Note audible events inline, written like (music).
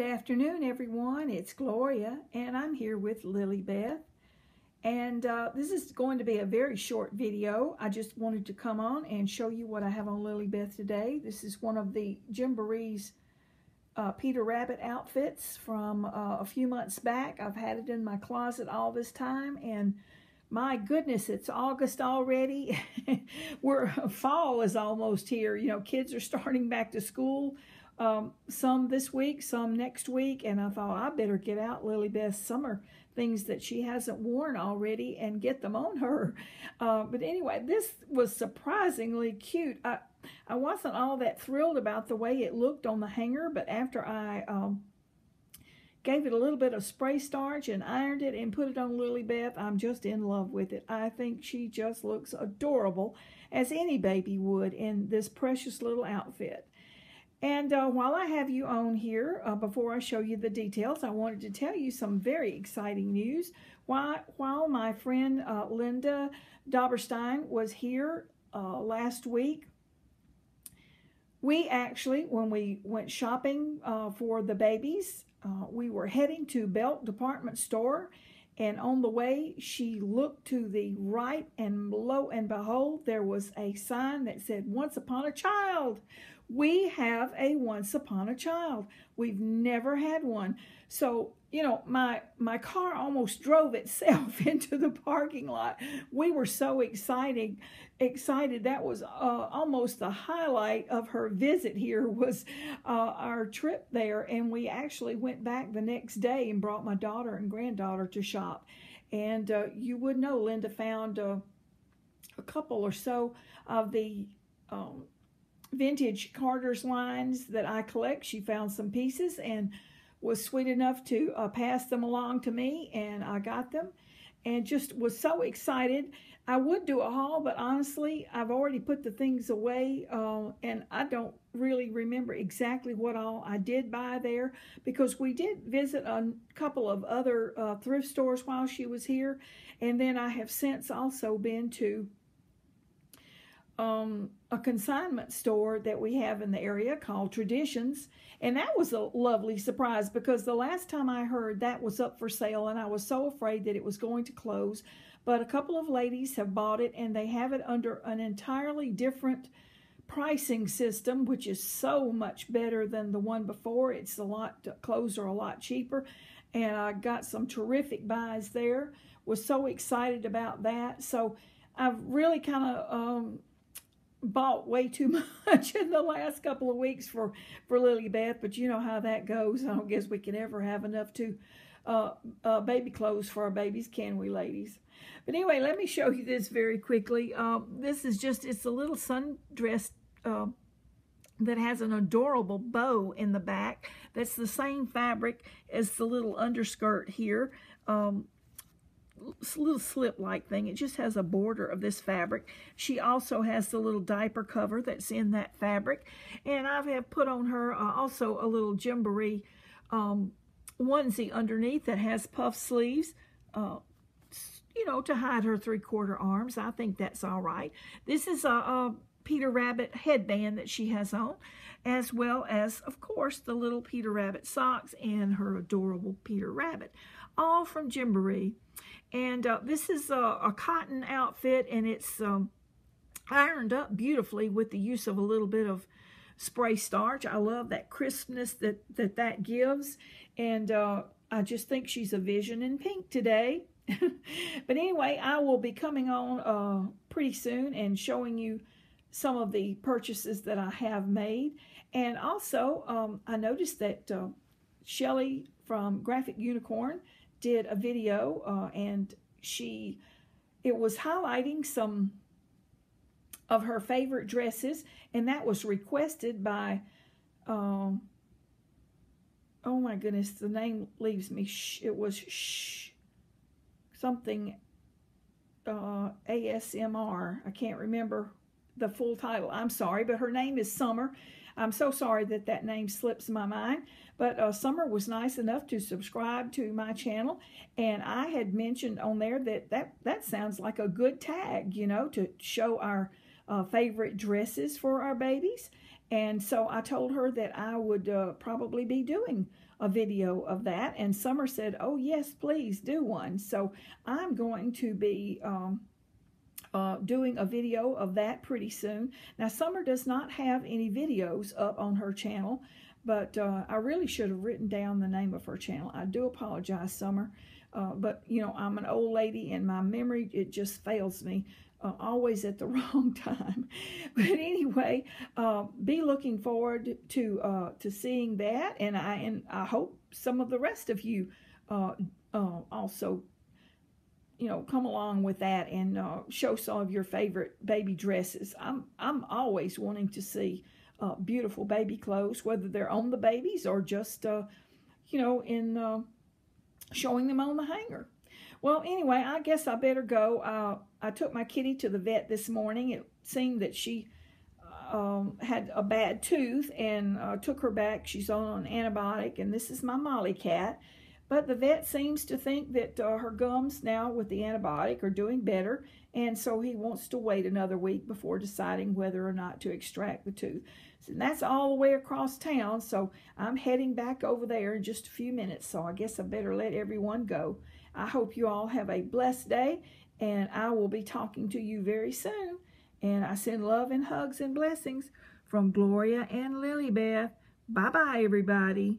Good afternoon, everyone. It's Gloria, and I'm here with Lillie Beth. And uh, this is going to be a very short video. I just wanted to come on and show you what I have on Lillie Beth today. This is one of the Gymboree's uh, Peter Rabbit outfits from uh, a few months back. I've had it in my closet all this time, and my goodness, it's August already. (laughs) We're (laughs) fall is almost here. You know, kids are starting back to school. Um, some this week, some next week, and I thought I better get out Lillie Beth's summer things that she hasn't worn already and get them on her. (laughs) Uh, but anyway, this was surprisingly cute. I, I wasn't all that thrilled about the way it looked on the hanger, but after I um, gave it a little bit of spray starch and ironed it and put it on Lillie Beth, I'm just in love with it. I think she just looks adorable as any baby would in this precious little outfit. And uh, while I have you on here, uh, before I show you the details, I wanted to tell you some very exciting news. While, while my friend uh, Linda Dauberstein was here uh, last week, we actually, when we went shopping uh, for the babies, uh, we were heading to Belk Department Store and on the way, she looked to the right, and lo and behold, there was a sign that said, Once Upon a Child. We have a Once Upon a Child. We've never had one. So, you know, my, my car almost drove itself (laughs) into the parking lot. We were so excited. Excited. That was uh, almost the highlight of her visit here was uh, our trip there. And we actually went back the next day and brought my daughter and granddaughter to shop. And uh, you would know Linda found uh, a couple or so of the um, vintage Carter's lines that I collect. She found some pieces and was sweet enough to uh, pass them along to me, and I got them and just was so excited. I would do a haul, but honestly, I've already put the things away, uh, and I don't really remember exactly what all I did buy there because we did visit a couple of other uh, thrift stores while she was here, and then I have since also been to um, a consignment store that we have in the area called Traditions. And that was a lovely surprise because the last time I heard that was up for sale and I was so afraid that it was going to close. But a couple of ladies have bought it and they have it under an entirely different pricing system, which is so much better than the one before. It's a lot, clothes are a lot cheaper. And I got some terrific buys there. Was so excited about that. So I've really kind of um, bought way too (laughs) much in the last couple of weeks for for Lillie Beth, but you know how that goes. I don't guess we can ever have enough to uh, uh, baby clothes for our babies, can we, ladies? But anyway, let me show you this very quickly. Um, this is just, it's a little sundress uh, that has an adorable bow in the back. That's the same fabric as the little underskirt here. Um, little slip-like thing. It just has a border of this fabric. She also has the little diaper cover that's in that fabric. And I have put on her uh, also a little Gymboree um, onesie underneath that has puff sleeves, uh, you know, to hide her three-quarter arms. I think that's all right. This is a, a Peter Rabbit headband that she has on, as well as, of course, the little Peter Rabbit socks and her adorable Peter Rabbit, all from Gymboree. And uh, this is a, a, cotton outfit, and it's um, ironed up beautifully with the use of a little bit of spray starch. I love that crispness that that, that gives. And uh, I just think she's a vision in pink today. (laughs) but anyway, I will be coming on uh, pretty soon and showing you some of the purchases that I have made. And also, um, I noticed that uh, Shelly from Graphic Unicorn did a video uh, and she, it was highlighting some of her favorite dresses and that was requested by, um, oh my goodness, the name leaves me. It was shh, something uh, ASMR. I can't remember the full title. I'm sorry, but her name is Summer. I'm so sorry that that name slips my mind. But uh, Summer was nice enough to subscribe to my channel, and I had mentioned on there that that, that sounds like a good tag, you know, to show our uh, favorite dresses for our babies. And so I told her that I would uh, probably be doing a video of that. And Summer said, Oh, yes, please do one. So I'm going to be um, uh, doing a video of that pretty soon. Now, Summer does not have any videos up on her channel, but uh, I really should have written down the name of her channel. I do apologize, Summer. Uh, but, you know, I'm an old lady and my memory, it just fails me uh, always at the (laughs) wrong time. But anyway, uh, be looking forward to uh, to seeing that, and I and I hope some of the rest of you also, you know, come along with that and uh, show some of your favorite baby dresses. I'm I'm always wanting to see beautiful baby clothes, whether they're on the babies or just, you know, in showing them on the hanger. Well, anyway, I guess I better go. Uh, I took my kitty to the vet this morning. It seemed that she um, had a bad tooth and uh, took her back. She's on an antibiotic, and this is my Molly cat. But the vet seems to think that uh, her gums now with the antibiotic are doing better, and so he wants to wait another week before deciding whether or not to extract the tooth. And that's all the way across town, so I'm heading back over there in just a few minutes, so I guess I better let everyone go. I hope you all have a blessed day, and I will be talking to you very soon. And I send love and hugs and blessings from Gloria and Lillie Beth. Bye-bye, everybody.